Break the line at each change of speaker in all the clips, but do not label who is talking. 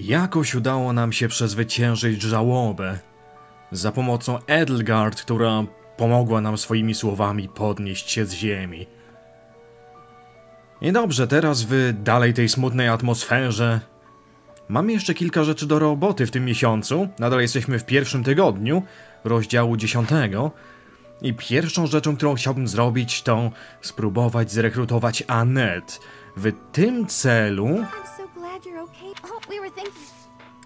Jakoś udało nam się przezwyciężyć żałobę. Za pomocą Edelgard, która pomogła nam swoimi słowami podnieść się z ziemi. I dobrze, teraz w dalej tej smutnej atmosferze. Mamy jeszcze kilka rzeczy do roboty w tym miesiącu. Nadal jesteśmy w pierwszym tygodniu rozdziału dziesiątego. I pierwszą rzeczą, którą chciałbym zrobić, to spróbować zrekrutować Annette. W tym celu
Oh,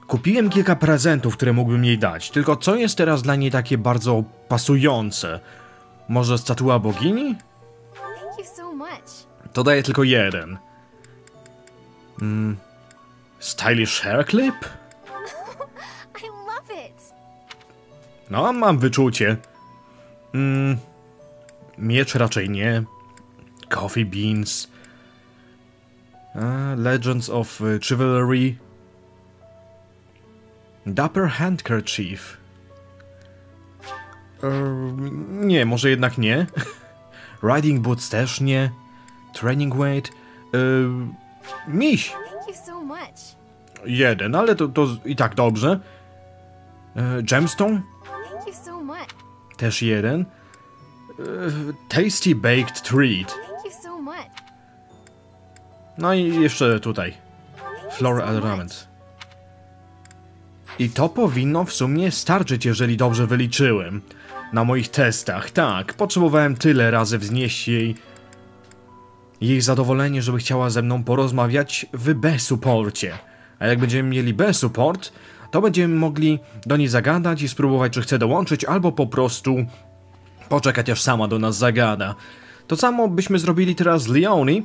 kupiłem kilka prezentów, które mógłbym jej dać. Tylko co jest teraz dla niej takie bardzo pasujące? Może statua bogini? To daje tylko jeden. Mm. Stylish hair clip? No, mam wyczucie. Mm. Miecz raczej nie. Coffee beans. Legends of y, Chivalry. Dapper Handkerchief. Nie, może jednak nie. Riding Boots też nie. Training Weight. E, miś. Jeden, ale to, to i tak dobrze. E, gemstone? Też jeden. E, tasty Baked Treat. No i jeszcze tutaj. Floor
much.
I to powinno w sumie starczyć, jeżeli dobrze wyliczyłem. Na moich testach, tak. Potrzebowałem tyle razy wznieść jej... Jej zadowolenie, żeby chciała ze mną porozmawiać w B-supporcie. A jak będziemy mieli B-support, to będziemy mogli do niej zagadać i spróbować, czy chce dołączyć, albo po prostu poczekać, aż sama do nas zagada. To samo byśmy zrobili teraz z Leonie,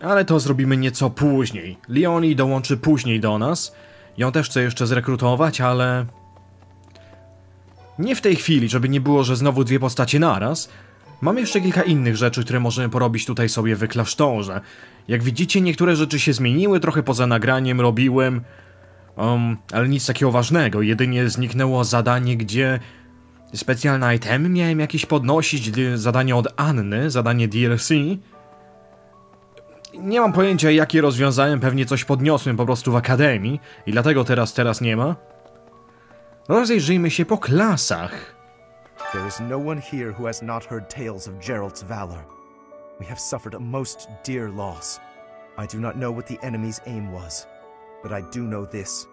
ale to zrobimy nieco później. Leonie dołączy później do nas. Ją też chcę jeszcze zrekrutować, ale... Nie w tej chwili, żeby nie było, że znowu dwie postacie naraz. Mam jeszcze kilka innych rzeczy, które możemy porobić tutaj sobie w klasztorze. Jak widzicie, niektóre rzeczy się zmieniły, trochę poza nagraniem robiłem... Um, ale nic takiego ważnego, jedynie zniknęło zadanie, gdzie... Specjalne itemy miałem jakieś podnosić, zadanie od Anny, zadanie DLC. Nie mam pojęcia jakie rozwiązałem, pewnie coś podniosłem po prostu w akademii i dlatego teraz, teraz nie ma. Rozejrzyjmy się po klasach.
There is no one here who has not heard tales of Gerald's valor. We have suffered a most dear loss. I do not know what the enemy's aim was, but I do know this.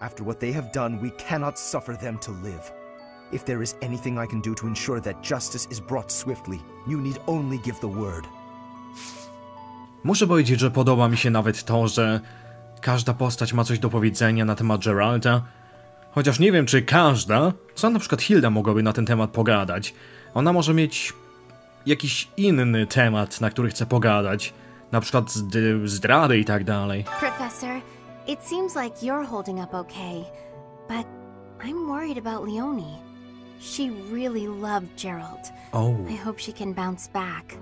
After what they have done, we cannot suffer them to live. If there is anything I can do to ensure that justice is brought swiftly, you need only give the word.
Muszę powiedzieć, że podoba mi się nawet to, że każda postać ma coś do powiedzenia na temat Geralta. Chociaż nie wiem, czy każda, co na przykład Hilda mogłaby na ten temat pogadać. Ona może mieć jakiś inny temat, na który chce pogadać. Na przykład zd- zdrady i tak dalej.
Professor, it seems like you're holding up okay, but I'm worried about Leonie. She really loved Gerald.
O,
I hope she can bounce back.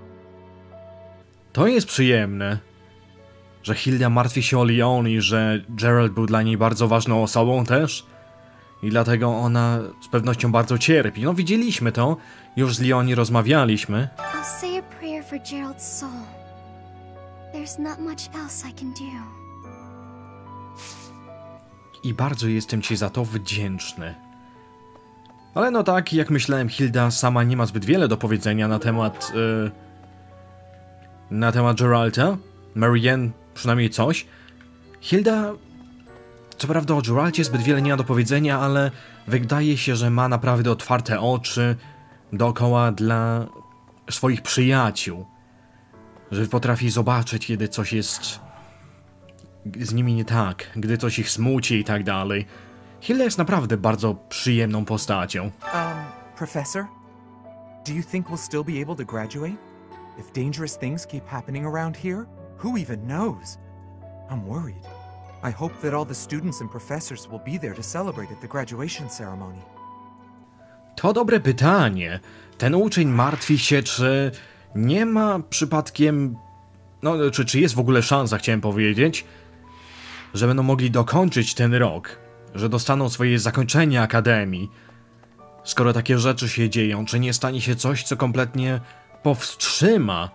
To jest przyjemne. Że Hilda martwi się o Leonie, że Gerald był dla niej bardzo ważną osobą też. I dlatego ona z pewnością bardzo cierpi. No widzieliśmy to, już z Leonie rozmawialiśmy.
I.
I bardzo jestem ci za to wdzięczny. Ale no tak, jak myślałem, Hilda sama nie ma zbyt wiele do powiedzenia na temat... Yy, na temat Geralta. Marianne przynajmniej coś. Hilda... Co prawda o Geralcie zbyt wiele nie ma do powiedzenia, ale wydaje się, że ma naprawdę otwarte oczy dookoła dla swoich przyjaciół. Że potrafi zobaczyć, kiedy coś jest z nimi nie tak, gdy coś ich smuci i tak dalej. Hilda jest naprawdę bardzo przyjemną postacią.
Um, Professor? Do you think we'll still be able to graduate? If dangerous things keep happening around here? Who even knows? I'm worried. I hope that all the students and professors will be there to celebrate at the graduation ceremony.
To dobre pytanie. Ten uczeń martwi się, czy nie ma przypadkiem. No, czy, czy jest w ogóle szansa, chciałem powiedzieć, że będą mogli dokończyć ten rok, że dostaną swoje zakończenie akademii. Skoro takie rzeczy się dzieją, czy nie stanie się coś, co kompletnie powstrzyma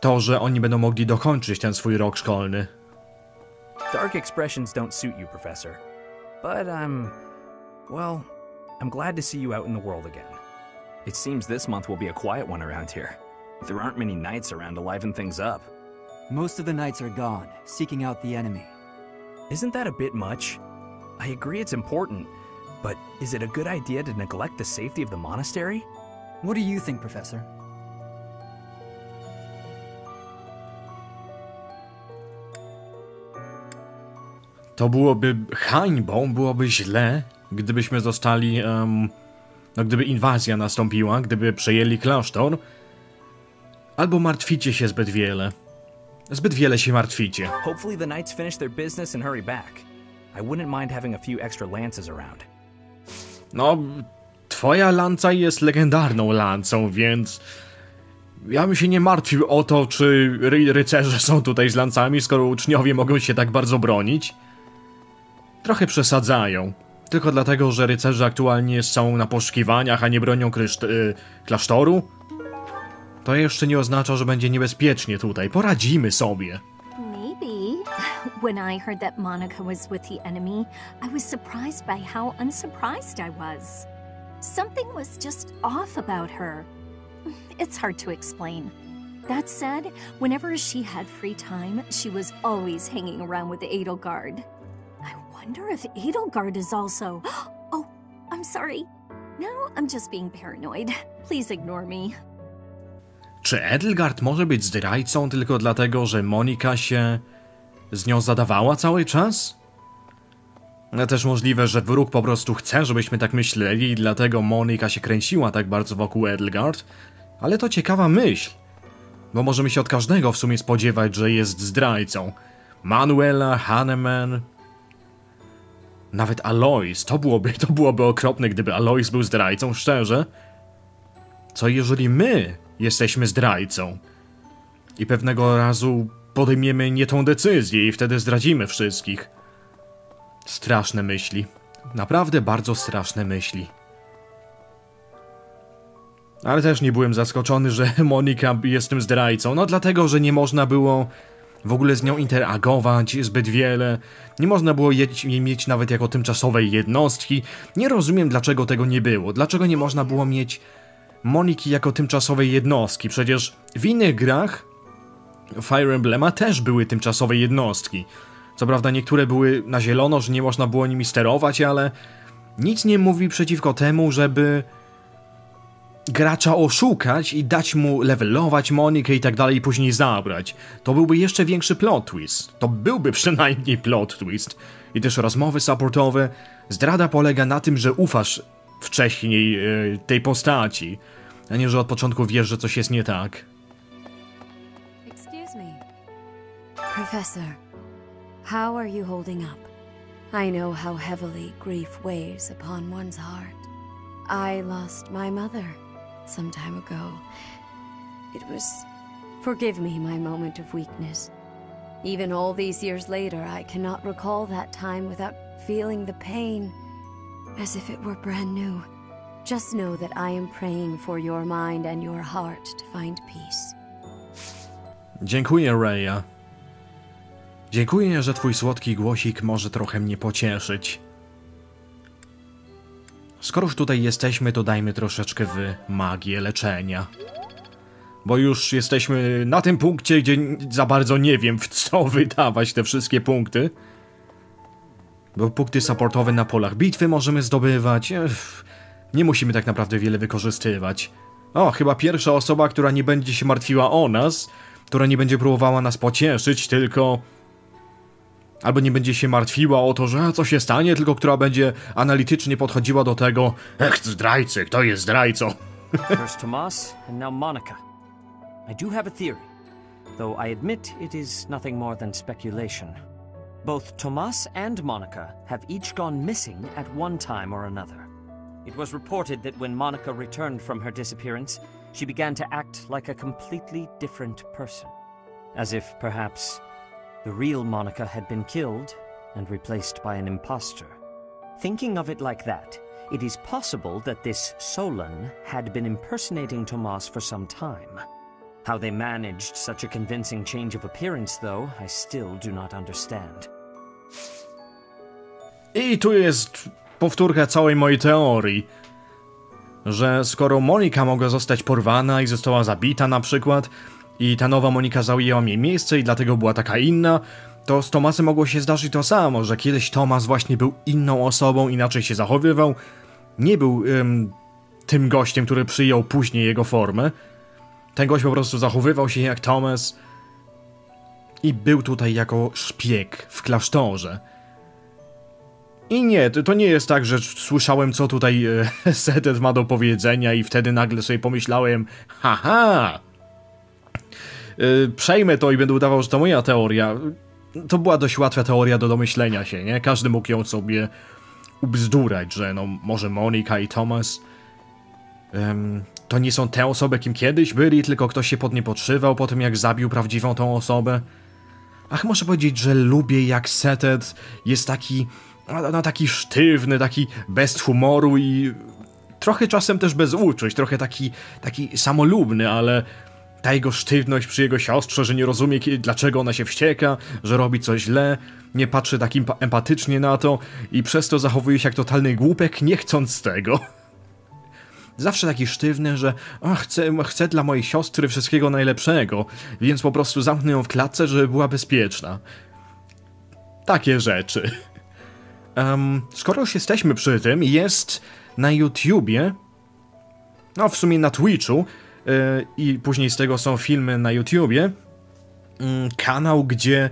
to, że oni będą mogli dokończyć ten swój rok szkolny?
Dark expressions don't suit you, Professor. But I'm. Well, I'm glad to see you out in the world again. It seems this month will be a quiet one around here. There aren't many knights around to liven things up.
Most of the knights are gone, seeking out the enemy.
Isn't that a bit much? I agree it's important, but is it a good idea to neglect the safety of the monastery?
What do you think, Professor?
To byłoby hańbą, byłoby źle, gdybyśmy zostali. em, no, gdyby inwazja nastąpiła, gdyby przejęli klasztor. Albo martwicie się zbyt wiele. Zbyt wiele się martwicie.
Hopefully, the knights finish their business and hurry back. I wouldn't mind having a few extra lances around.
No, twoja lanca jest legendarną lancą, więc. Ja bym się nie martwił o to, czy ry rycerze są tutaj z lancami, skoro uczniowie mogą się tak bardzo bronić. Trochę przesadzają. Tylko dlatego, że rycerze aktualnie są na poszukiwaniach, a nie bronią kryszt- y, klasztoru? To jeszcze nie oznacza, że będzie niebezpiecznie tutaj. Poradzimy sobie.
Maybe. When I heard that Monica was with the enemy, I was surprised by how unsurprised I was. Something was just off about her. It's hard to explain. That said, whenever she had free time, she was always hanging around with Edelgard. Wonder if Edelgard is also. Oh, I'm sorry. No, I'm just being paranoid. Please ignore me.
Czy Edelgard może być zdrajcą tylko dlatego, że Monika się z nią zadawała cały czas? Ale też możliwe, że wróg po prostu chce, żebyśmy tak myśleli i dlatego Monika się kręciła tak bardzo wokół Edelgard. Ale to ciekawa myśl, bo możemy się od każdego w sumie spodziewać, że jest zdrajcą. Manuela, Hanneman... Nawet Alois, to byłoby, to byłoby okropne, gdyby Alois był zdrajcą, szczerze. Co jeżeli my jesteśmy zdrajcą? I pewnego razu podejmiemy nie tą decyzję i wtedy zdradzimy wszystkich. Straszne myśli. Naprawdę bardzo straszne myśli. Ale też nie byłem zaskoczony, że Monika jest tym zdrajcą. No dlatego, że nie można było w ogóle z nią interagować zbyt wiele. Nie można było jej mieć nawet jako tymczasowej jednostki. Nie rozumiem, dlaczego tego nie było. Dlaczego nie można było mieć Moniki jako tymczasowej jednostki? Przecież w innych grach Fire Emblema też były tymczasowe jednostki. Co prawda niektóre były na zielono, że nie można było nimi sterować, ale nic nie mówi przeciwko temu, żeby gracza oszukać i dać mu levelować Monikę i tak dalej i później zabrać. To byłby jeszcze większy plot twist. To byłby przynajmniej plot twist. I też rozmowy supportowe. Zdrada polega na tym, że ufasz wcześniej e, tej postaci, a nie, że od początku wiesz, że coś jest nie tak.
Excuse me. Professor, how are you holding up? I know how heavily grief weighs upon one's heart. I lost my mother some time ago. It was. Forgive me my moment of weakness. Even all these years later, I cannot recall that time without feeling the pain as if it were brand new. Just know that I am praying for your mind and your heart to find peace.
Dziękuję, Raya. Dziękuję, że twój słodki głosik może trochę mnie pocieszyć. Skoro już tutaj jesteśmy, to dajmy troszeczkę w magię leczenia. Bo już jesteśmy na tym punkcie, gdzie za bardzo nie wiem, w co wydawać te wszystkie punkty. Bo punkty supportowe na polach bitwy możemy zdobywać. Ech, nie musimy tak naprawdę wiele wykorzystywać. O, chyba pierwsza osoba, która nie będzie się martwiła o nas, która nie będzie próbowała nas pocieszyć, tylko... Albo nie będzie się martwiła o to, że co się stanie, tylko która będzie analitycznie podchodziła do tego Ech, zdrajcy, kto jest zdrajcą?
First Tomas, and now Monica. I do have a theory, though I admit it is nothing more than speculation. Both Tomas and Monica have each gone missing at one time or another. It was reported that when Monica returned from her disappearance, she began to act like a completely different person. As if, perhaps, the real Monica had been killed and replaced by an impostor. Thinking of it like that, it is possible that this Solon had been impersonating Tomas for some time. How they managed such a convincing change of appearance, though, I still do not understand.
I tu jest powtórka całej mojej teorii, że skoro Monika mogła zostać porwana i została zabita na przykład, i ta nowa Monika zajęła jej miejsce i dlatego była taka inna, to z Tomasem mogło się zdarzyć to samo, że kiedyś Tomas właśnie był inną osobą, inaczej się zachowywał, nie był ym, tym gościem, który przyjął później jego formę. Ten gość po prostu zachowywał się jak Thomas i był tutaj jako szpieg w klasztorze. I nie, to, nie jest tak, że słyszałem, co tutaj e, Setet ma do powiedzenia i wtedy nagle sobie pomyślałem, haha, przejmę to i będę udawał, że to moja teoria. To była dość łatwa teoria do domyślenia się, nie? Każdy mógł ją sobie ubzdurać, że no może Monika i Thomas um, to nie są te osoby, kim kiedyś byli, tylko ktoś się pod nie podszywał po tym, jak zabił prawdziwą tą osobę. Ach, muszę powiedzieć, że lubię jak Setet jest taki no, no, taki sztywny, taki bez humoru i trochę czasem też bez uczuć, trochę taki, taki samolubny, ale ta jego sztywność przy jego siostrze, że nie rozumie dlaczego ona się wścieka, że robi coś źle, nie patrzy tak empatycznie na to i przez to zachowuje się jak totalny głupek, nie chcąc tego. Zawsze taki sztywny, że chcę, chcę dla mojej siostry wszystkiego najlepszego, więc po prostu zamknę ją w klatce, żeby była bezpieczna. Takie rzeczy. Um, skoro już jesteśmy przy tym, jest na YouTubie, no w sumie na Twitchu, i później z tego są filmy na YouTubie, yy, kanał, gdzie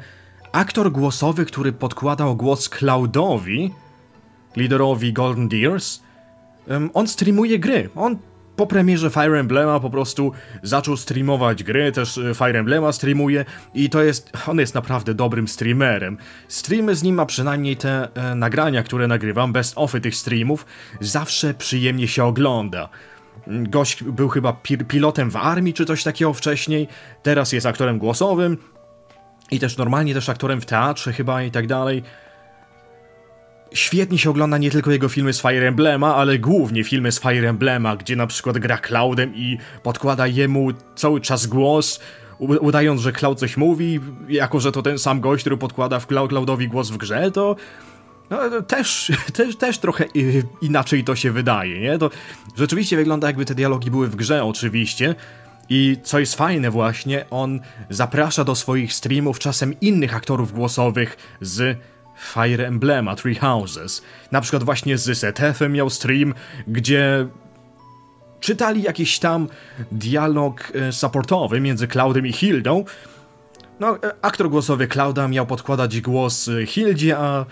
aktor głosowy, który podkładał głos Cloudowi, liderowi Golden Deers, on streamuje gry. On po premierze Fire Emblema po prostu zaczął streamować gry, też e, Fire Emblema streamuje i to jest, on jest naprawdę dobrym streamerem. Streamy z nim, a przynajmniej te e, nagrania, które nagrywam, best ofy tych streamów, zawsze przyjemnie się ogląda. Gość był chyba pilotem w armii czy coś takiego wcześniej, teraz jest aktorem głosowym i też normalnie też aktorem w teatrze chyba i tak dalej. Świetnie się ogląda nie tylko jego filmy z Fire Emblema, ale głównie filmy z Fire Emblema, gdzie na przykład gra Cloudem i podkłada jemu cały czas głos, udając, że Cloud coś mówi, jako że to ten sam gość, który podkłada w Cloudowi głos w grze, to no, też, też, też trochę inaczej to się wydaje, nie? To rzeczywiście wygląda jakby te dialogi były w grze oczywiście, i co jest fajne właśnie, on zaprasza do swoich streamów czasem innych aktorów głosowych z Fire Emblema Three Houses. Na przykład właśnie z ZF miał stream, gdzie czytali jakiś tam dialog e, supportowy między Cloudem i Hildą. No, e, aktor głosowy Clouda miał podkładać głos e, Hildzie, a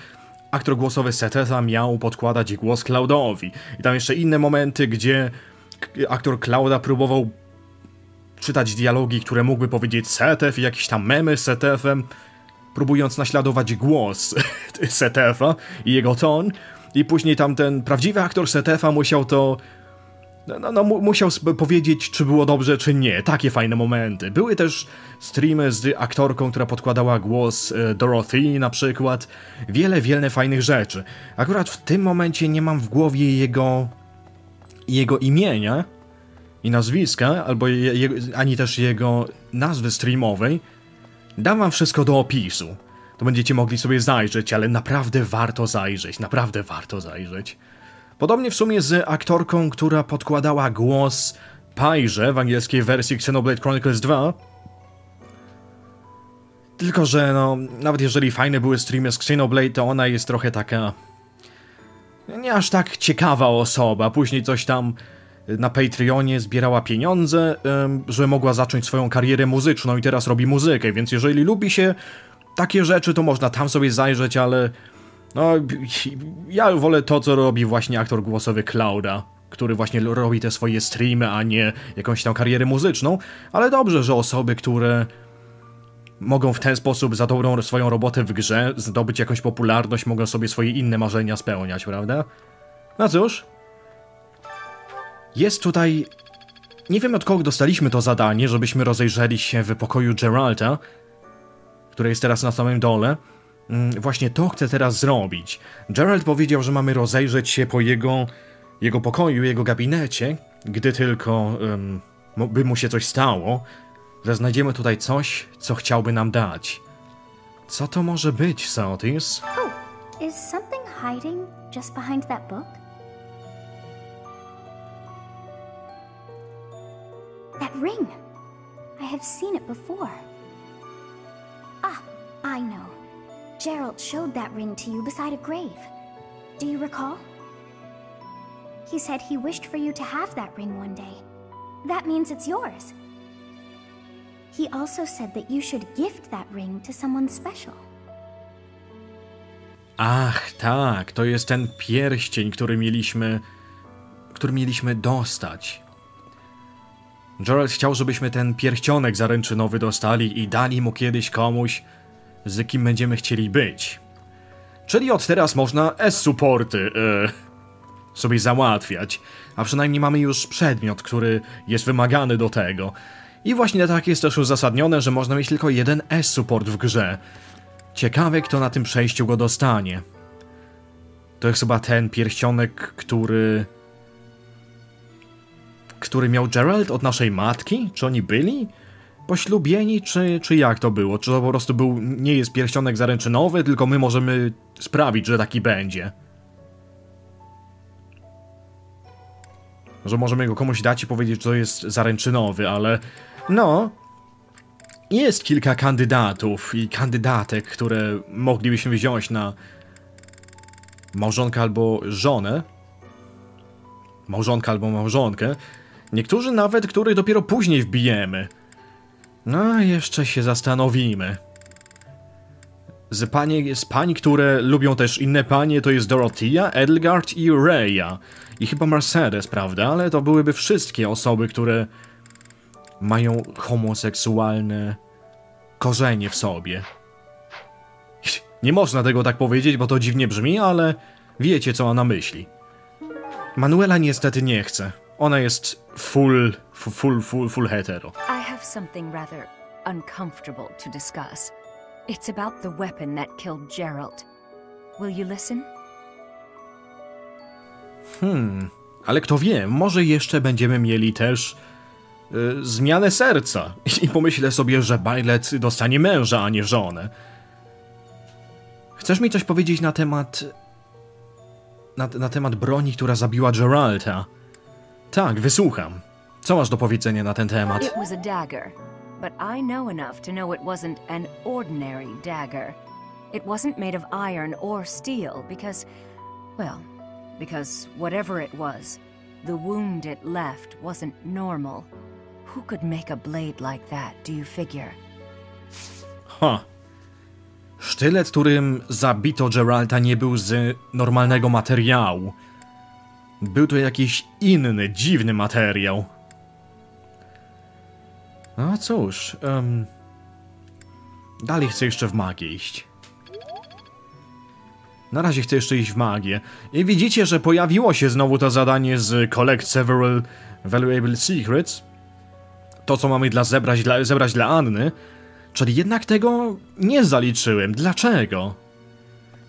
aktor głosowy Seteta miał podkładać głos Cloudowi. I tam jeszcze inne momenty, gdzie aktor Clouda próbował czytać dialogi, które mógłby powiedzieć Setef i jakieś tam memy z Setefem próbując naśladować głos Setefa i jego ton. I później tamten prawdziwy aktor Setefa musiał to no, no, musiał powiedzieć, czy było dobrze, czy nie. Takie fajne momenty. Były też streamy z aktorką, która podkładała głos e, Dorothy na przykład. Wiele, wiele fajnych rzeczy. Akurat w tym momencie nie mam w głowie jego jego imienia i nazwiska, albo je, je, ani też jego nazwy streamowej. Dam wam wszystko do opisu. To będziecie mogli sobie zajrzeć, ale naprawdę warto zajrzeć, naprawdę warto zajrzeć. Podobnie w sumie z aktorką, która podkładała głos Pajrze w angielskiej wersji Xenoblade Chronicles 2. Tylko, że no, nawet jeżeli fajne były streamy z Xenoblade, to ona jest trochę taka... Nie aż tak ciekawa osoba. Później coś tam na Patreonie zbierała pieniądze, że mogła zacząć swoją karierę muzyczną i teraz robi muzykę, więc jeżeli lubi się takie rzeczy, to można tam sobie zajrzeć, ale no ja wolę to, co robi właśnie aktor głosowy Clouda, który właśnie robi te swoje streamy, a nie jakąś tam karierę muzyczną, ale dobrze, że osoby, które mogą w ten sposób za dobrą swoją robotę w grze zdobyć jakąś popularność, mogą sobie swoje inne marzenia spełniać, prawda? No cóż, jest tutaj... Nie wiem od kogo dostaliśmy to zadanie, żebyśmy rozejrzeli się w pokoju Geralta, który jest teraz na samym dole. Mm, właśnie to chcę teraz zrobić. Geralt powiedział, że mamy rozejrzeć się po jego, jego pokoju, jego gabinecie, gdy tylko um, by mu się coś stało, że znajdziemy tutaj coś, co chciałby nam dać. Co to może być, Sotis?
Oh, is something
hiding just behind that book? That ring! I have seen it before. Ah, I know. Gerald showed that ring to you beside a grave. Do you recall? He said he wished for you to have that ring one day. That means it's yours. He also said that you should gift that ring to someone special.
Ach, tak, to jest ten pierścień, który mieliśmy. który mieliśmy dostać. Gerald chciał, żebyśmy ten pierścionek zaręczynowy dostali i dali mu kiedyś komuś, z kim będziemy chcieli być. Czyli od teraz można S-supporty e, sobie załatwiać, a przynajmniej mamy już przedmiot, który jest wymagany do tego. I właśnie tak jest też uzasadnione, że można mieć tylko jeden S-support w grze. Ciekawe, kto na tym przejściu go dostanie. To jest chyba ten pierścionek, który... Który miał Gerald od naszej matki? Czy oni byli? Poślubieni, czy, czy jak to było? Czy to po prostu był, nie jest pierścionek zaręczynowy, tylko my możemy sprawić, że taki będzie? Że możemy go komuś dać i powiedzieć, że to jest zaręczynowy, ale no, jest kilka kandydatów i kandydatek, które moglibyśmy wziąć na małżonkę albo żonę. Małżonkę albo małżonkę. Niektórzy nawet, których dopiero później wbijemy. No, jeszcze się zastanowimy. Z, panie, z pań, które lubią też inne panie, to jest Dorothea, Edelgard i Rhea. I chyba Mercedes, prawda? Ale to byłyby wszystkie osoby, które mają homoseksualne korzenie w sobie. Nie można tego tak powiedzieć, bo to dziwnie brzmi, ale wiecie, co ona myśli. Manuela niestety nie chce. Ona jest full, full, full, full hetero.
I have something rather uncomfortable to discuss. It's about the weapon that killed Gerald. Will you listen?
Hmm, ale kto wie, może jeszcze będziemy mieli też y, zmianę serca i pomyślę sobie, że Bailet dostanie męża, a nie żonę. Chcesz mi coś powiedzieć na temat... Na, na temat broni, która zabiła Geralta? Tak, wysłucham. Co masz do powiedzenia na ten temat?
It was a dagger, but I know enough to know it wasn't an ordinary dagger. It wasn't made of iron or steel because, well, because whatever it was, the wound it left wasn't normal. Who could make a blade like that, do you figure?
Ha. Sztylet, którym zabito Geralta, nie był z normalnego materiału. Był to jakiś inny, dziwny materiał. No cóż, um, dalej chcę jeszcze w magię iść. Na razie chcę jeszcze iść w magię. I widzicie, że pojawiło się znowu to zadanie z Collect Several Valuable Secrets. To, co mamy dla zebrać, dla, zebrać dla Anny. Czyli jednak tego nie zaliczyłem. Dlaczego?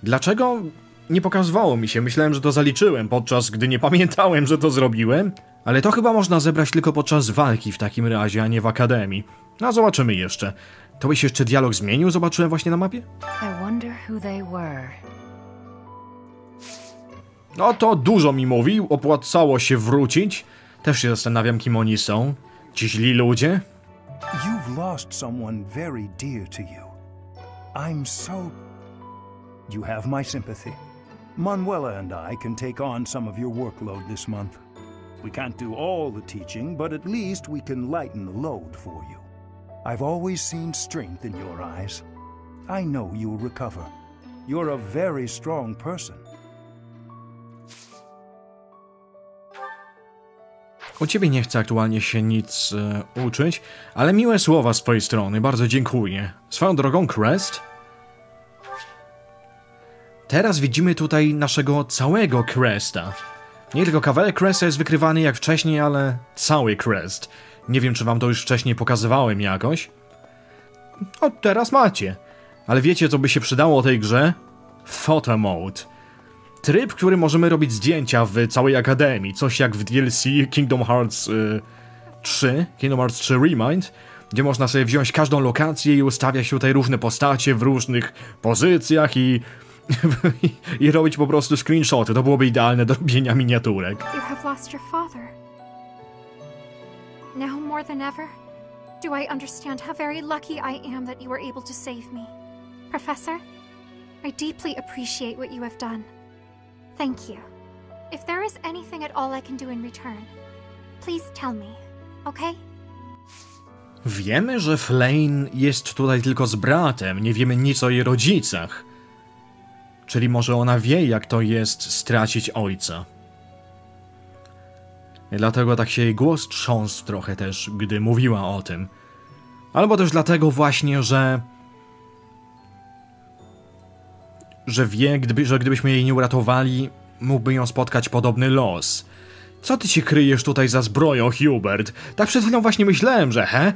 Dlaczego nie pokazywało mi się? Myślałem, że to zaliczyłem, podczas gdy nie pamiętałem, że to zrobiłem. Ale to chyba można zebrać tylko podczas walki w takim razie, a nie w akademii. No zobaczymy jeszcze. To by się jeszcze dialog zmienił, zobaczyłem właśnie na mapie? No to dużo mi mówił, opłacało się wrócić. Też się zastanawiam, kim oni są. Ci źli ludzie?
You've lost someone very dear to you. I'm so. You have my sympathy. Manuela and I can take on some of your workload this month. We can't do all the teaching, but at least we can lighten the load for you. I've always seen strength in your eyes. I know you'll recover. You're a very strong person.
U ciebie nie chcę aktualnie się nic e, uczyć, ale miłe słowa z twojej strony, bardzo dziękuję. Swoją drogą, Crest? Teraz widzimy tutaj naszego całego Cresta. Nie tylko kawałek Cresta jest wykrywany jak wcześniej, ale cały Crest. Nie wiem, czy wam to już wcześniej pokazywałem jakoś. O, teraz macie. Ale wiecie, co by się przydało tej grze? Photo Mode. Tryb, w którym możemy robić zdjęcia w całej akademii. Coś jak w DLC Kingdom Hearts y, 3, Kingdom Hearts 3 Remind, gdzie można sobie wziąć każdą lokację i ustawia się tutaj różne postacie w różnych pozycjach i I robić po prostu screenshoty, to byłoby idealne do robienia miniaturek.
You have lost your father. Now more than ever, do I understand how very lucky I am that you were able to save me. Professor, I deeply appreciate what you have done. Thank you. If there is anything at all I can do in return, please tell me, okay?
Wiemy, że Flame jest tutaj tylko z bratem, nie wiemy nic o jej rodzicach. Czyli może ona wie, jak to jest stracić ojca. I dlatego tak się jej głos trząsł trochę też, gdy mówiła o tym. Albo też dlatego właśnie, że... Że wie, gdyby, że gdybyśmy jej nie uratowali, mógłby ją spotkać podobny los. Co ty się kryjesz tutaj za zbroją, Hubert? Tak przed chwilą właśnie myślałem, że he?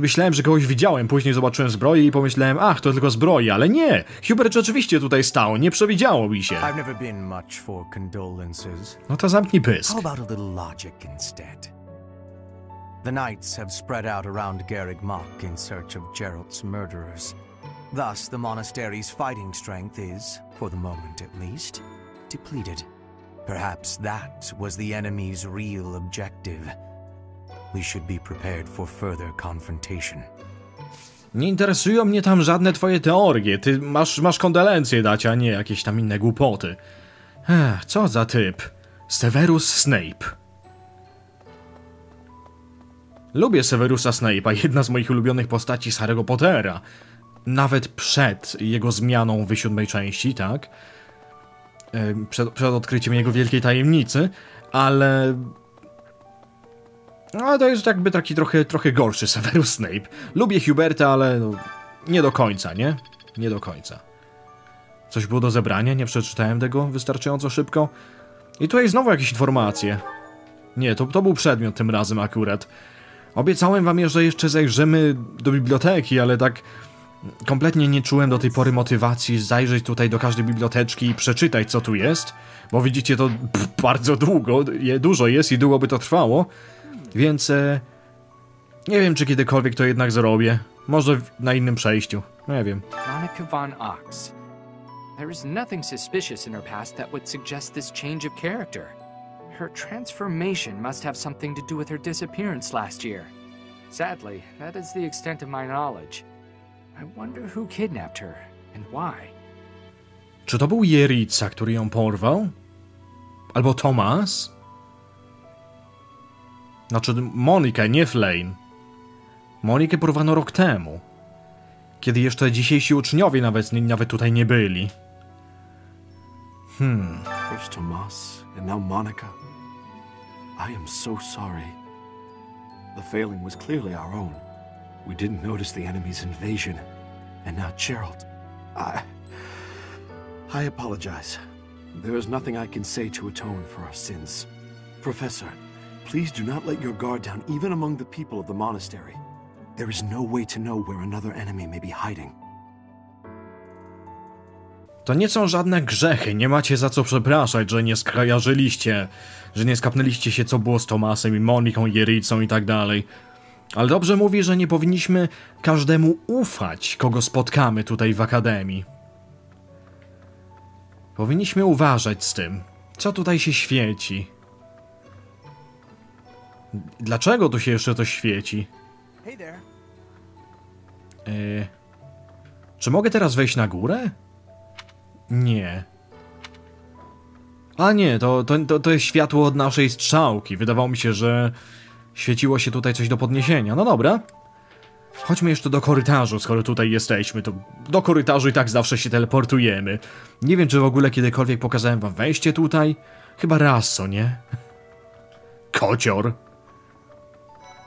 Myślałem, że kogoś widziałem, później zobaczyłem zbroję i pomyślałem, ach, to tylko zbroja, ale nie! Hubert rzeczywiście tutaj stał, nie przewidziało mi się. No to zamknij pysk.
The knights have spread out around Garreg Mach in search of Gerald's murderers. Thus, the monastery's fighting strength is, for the moment at least, depleted. Perhaps that was the enemy's real objective. We should be prepared for further confrontation.
Nie interesują mnie tam żadne twoje teorie. Ty masz, masz kondolencje dać, a nie jakieś tam inne głupoty. Ech, co za typ. Severus Snape. Lubię Severusa Snape'a, jedna z moich ulubionych postaci z Harry'ego Pottera. Nawet przed jego zmianą w siódmej części, tak? Przed, przed odkryciem jego wielkiej tajemnicy, ale no, to jest jakby taki trochę, trochę gorszy Severus Snape. Lubię Huberta, ale no, nie do końca, nie? Nie do końca. Coś było do zebrania, nie przeczytałem tego wystarczająco szybko. I tutaj znowu jakieś informacje. Nie, to, to był przedmiot tym razem akurat. Obiecałem wam, że jeszcze zajrzymy do biblioteki, ale tak kompletnie nie czułem do tej pory motywacji zajrzeć tutaj do każdej biblioteczki i przeczytać co tu jest, bo widzicie to bardzo długo, je, dużo jest i długo by to trwało. Więc e, nie wiem, czy kiedykolwiek to jednak zrobię. Może na innym przejściu. Nie wiem.
Monica von Ox. There is nothing suspicious in her past that would suggest this change of character. Her transformation must have something to do with her disappearance last year. Sadly, that is the extent of my knowledge. I wonder who kidnapped her and why.
Czy to był Jerica, który ją porwał? Albo Thomas? Znaczy Monikę, nie Flame. Monikę porwano rok temu. Kiedy jeszcze dzisiejsi uczniowie nawet, nawet tutaj nie byli. Hmm.
First Tomas, and now Monica. I am so sorry. The failing was clearly our own. We didn't notice the enemy's invasion. And now Gerald. I... I apologize. There is nothing I can say to atone for our sins. Professor, Please do not let your guard down even among the people of the monastery. There is no way to know where another enemy may be hiding.
To nie są żadne grzechy, nie macie za co przepraszać, że nie skojarzyliście, że nie skapnęliście się co było z Tomasem i Moniką, Jericą i tak dalej. Ale dobrze mówi, że nie powinniśmy każdemu ufać, kogo spotkamy tutaj w Akademii. Powinniśmy uważać z tym, co tutaj się świeci. Dlaczego tu się jeszcze to świeci? E, czy mogę teraz wejść na górę? Nie. A nie, to, to, to, to jest światło od naszej strzałki. Wydawało mi się, że świeciło się tutaj coś do podniesienia. No dobra. Chodźmy jeszcze do korytarzu, skoro tutaj jesteśmy. To do korytarzu i tak zawsze się teleportujemy. Nie wiem, czy w ogóle kiedykolwiek pokazałem wam wejście tutaj. Chyba raz, co nie? Kocior.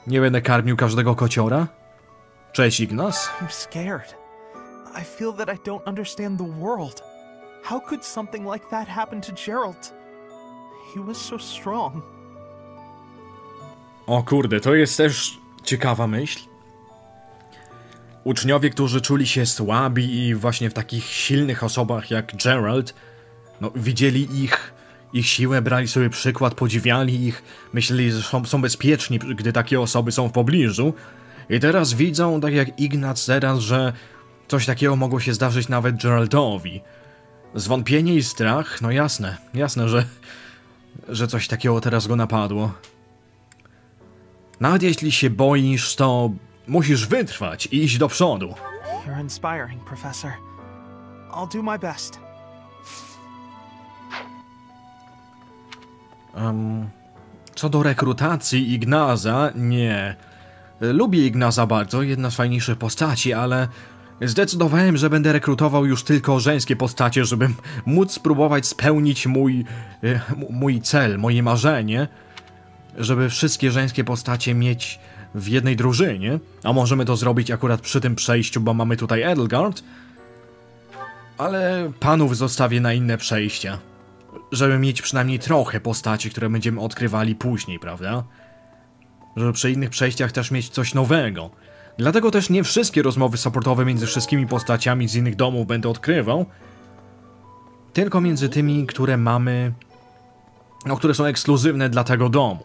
Nie będę karmił każdego kociora? Cześć, Ignas.
I'm scared. I feel that I don't understand the world. How could something like that happen to Gerald? He was so strong.
O kurde, to jest też ciekawa myśl. Uczniowie, którzy czuli się słabi i właśnie w takich silnych osobach jak Gerald, no widzieli ich ich siłę, brali sobie przykład, podziwiali ich, myśleli, że są, bezpieczni, gdy takie osoby są w pobliżu. I teraz widzą, tak jak Ignac teraz, że coś takiego mogło się zdarzyć nawet Geraldowi. Zwątpienie i strach? No jasne, jasne, że, że coś takiego teraz go napadło. Nawet jeśli się boisz, to musisz wytrwać i iść do przodu.
You're inspiring, Professor. I'll do my best.
Um, co do rekrutacji Ignaza, nie. Lubię Ignaza bardzo, jedna z fajniejszych postaci, ale zdecydowałem, że będę rekrutował już tylko żeńskie postacie, żebym móc spróbować spełnić mój, e, mój cel, moje marzenie, żeby wszystkie żeńskie postacie mieć w jednej drużynie, a możemy to zrobić akurat przy tym przejściu, bo mamy tutaj Edelgard, ale panów zostawię na inne przejścia żeby mieć przynajmniej trochę postaci, które będziemy odkrywali później, prawda? Żeby przy innych przejściach też mieć coś nowego. Dlatego też nie wszystkie rozmowy supportowe między wszystkimi postaciami z innych domów będę odkrywał, tylko między tymi, które mamy, no, które są ekskluzywne dla tego domu.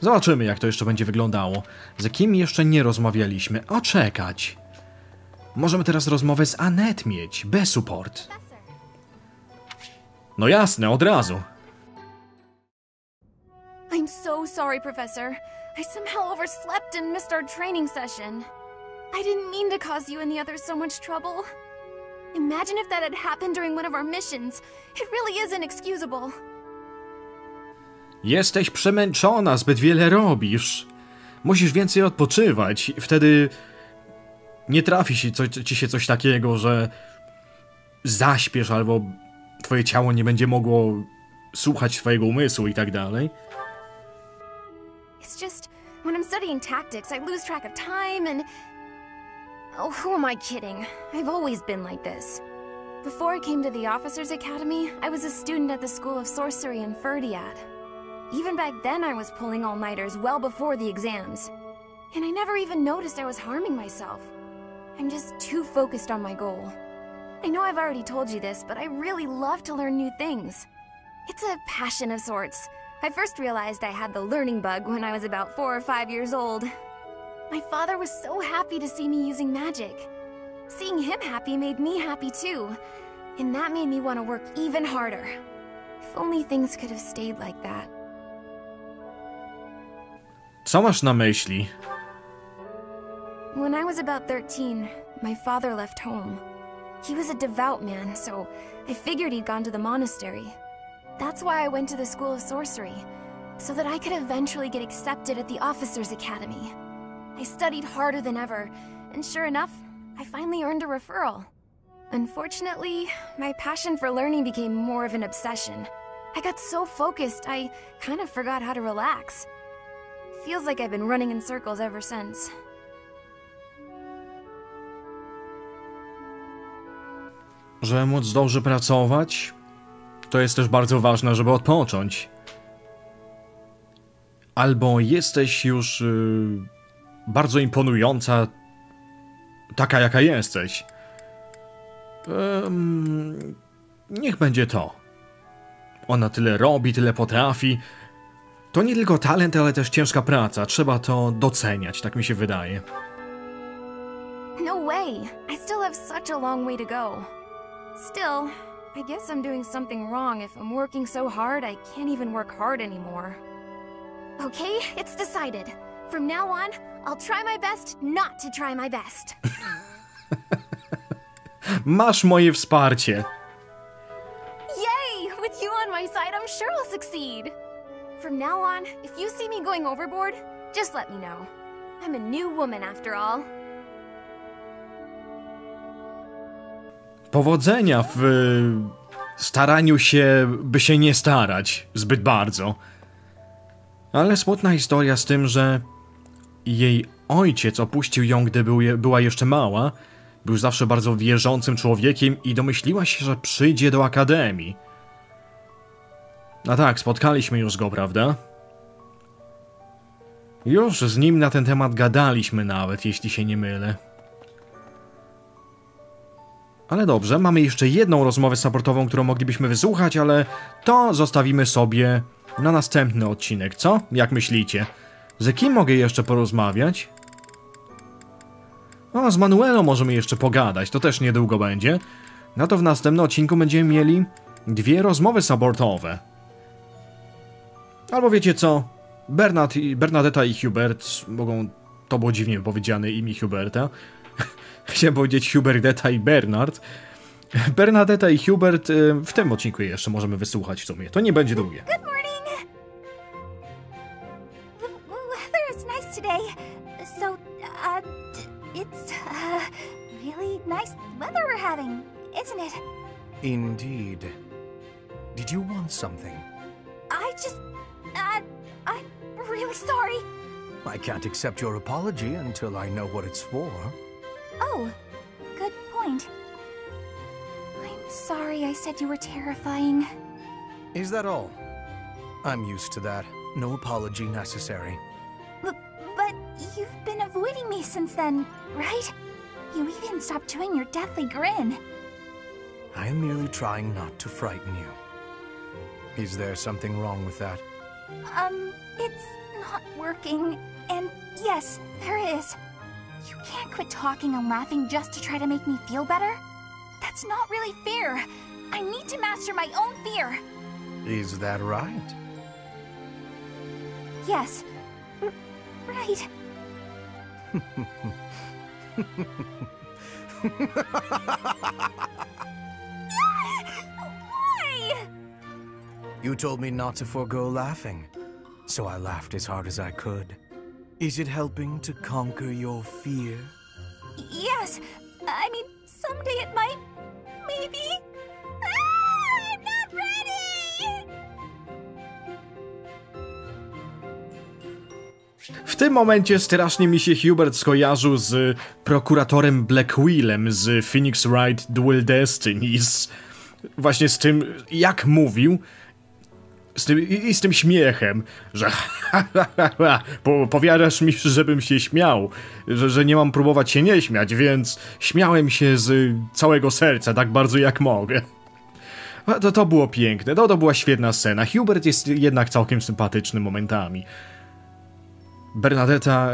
Zobaczymy, jak to jeszcze będzie wyglądało. Z kim jeszcze nie rozmawialiśmy, a czekać. Możemy teraz rozmowę z Anet mieć, bez support. No jasne, od razu.
I'm so sorry, Professor. I somehow overslept and missed our training session. I didn't mean to cause you and the others so much trouble. Imagine if that had happened during one of our missions. It really is inexcusable.
Jesteś przemęczona, zbyt wiele robisz. Musisz więcej odpoczywać. Wtedy nie trafi ci, się coś takiego, że zaśpiesz albo twoje ciało nie będzie mogło słuchać twojego umysłu i tak dalej.
It's just when I'm studying tactics, I lose track of time and Oh, who am I kidding? I've always been like this. Before I came to the Officers Academy, I was a student at the School of Sorcery in Ferdiad. Even back then, I was pulling all-nighters well before the exams. And I never even noticed I was harming myself. I'm just too focused on my goal. I know I've already told you this, but I really love to learn new things. It's a passion of sorts. I first realized I had the learning bug when I was about four or five years old. My father was so happy to see me using magic. Seeing him happy made me happy too. And that made me want to work even harder. If only things could have stayed like that.
Co masz na myśli?
When I was about 13, my father left home. He was a devout man, so I figured he'd gone to the monastery. That's why I went to the School of Sorcery, so that I could eventually get accepted at the Officers Academy. I studied harder than ever, and sure enough, I finally earned a referral. Unfortunately, my passion for learning became more of an obsession. I got so focused, I kind of forgot how to relax. Feels like I've been running in circles ever since.
Żeby móc dobrze pracować, to jest też bardzo ważne, żeby odpocząć. Albo jesteś już yy, bardzo imponująca, taka jaka jesteś. Niech będzie to. Ona tyle robi, tyle potrafi. To nie tylko talent, ale też ciężka praca. Trzeba to doceniać, tak mi się wydaje.
No way! I still have such a long way to go. Still, I guess I'm doing something wrong if I'm working so hard I can't even work hard anymore. Okay, it's decided. From now on, I'll try my best not to try my best.
Masz moje wsparcie.
Yay! With you on my side, I'm sure I'll succeed. From now on, if you see me going overboard, just let me know. I'm a new woman after all.
Powodzenia w staraniu się, by się nie starać zbyt bardzo. Ale smutna historia z tym, że jej ojciec opuścił ją, gdy był była jeszcze mała. Był zawsze bardzo wierzącym człowiekiem i domyśliła się, że przyjdzie do akademii. A tak, spotkaliśmy już go, prawda? Już z nim na ten temat gadaliśmy nawet, jeśli się nie mylę. Ale dobrze, mamy jeszcze jedną rozmowę supportową, którą moglibyśmy wysłuchać, ale to zostawimy sobie na następny odcinek, co? Jak myślicie? Z kim mogę jeszcze porozmawiać? O, z Manuelą możemy jeszcze pogadać, to też niedługo będzie. No to w następnym odcinku będziemy mieli dwie rozmowy sabortowe. Albo wiecie co? Bernard Bernadetta i Hubert mogą... To było dziwnie powiedziane imię Huberta. Chciałem powiedzieć Huberdetta i Bernard. Bernadetta i Hubert y, w tym odcinku jeszcze możemy wysłuchać w sumie. To nie będzie długie.
Good morning! The weather is nice today. So, uh, it's, uh, really nice weather we're having, isn't it?
Indeed. Did you want something?
I just, uh, I'm really sorry.
I can't accept your apology until I know what it's for.
Oh, good point. I'm sorry I said you were terrifying.
Is that all? I'm used to that. No apology necessary.
But, but you've been avoiding me since then, right? You even stopped doing your deathly grin.
I am merely trying not to frighten you. Is there something wrong with that?
Um, it's not working. And yes, there is. You can't quit talking and laughing just to try to make me feel better. That's not really fair. I need to master my own fear.
Is that right?
Yes. R- right. Why?
You told me not to forego laughing, so I laughed as hard as I could. Is it helping to conquer your fear?
Yes. I mean, someday it might. Maybe. Ah, I'm not ready!
W tym momencie strasznie mi się Hubert skojarzył z prokuratorem Blackwheelem z Phoenix Wright Dual Destinies. Właśnie z tym, jak mówił, z tym, i, z tym śmiechem, że po, powiadasz mi, żebym się śmiał, że, że nie mam próbować się nie śmiać, więc śmiałem się z całego serca, tak bardzo jak mogę. To, to było piękne, to, to była świetna scena. Hubert jest jednak całkiem sympatyczny momentami. Bernadetta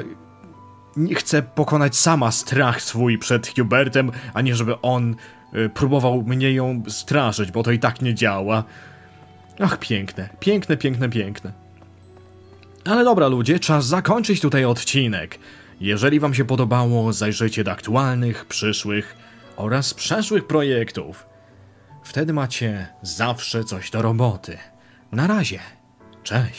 nie chce pokonać sama strach swój przed Hubertem, a nie żeby on y, próbował mnie ją straszyć, bo to i tak nie działa. Ach, piękne, piękne, piękne, piękne. Ale dobra ludzie, czas zakończyć tutaj odcinek. Jeżeli wam się podobało, zajrzyjcie do aktualnych, przyszłych oraz przeszłych projektów. Wtedy macie zawsze coś do roboty. Na razie. Cześć.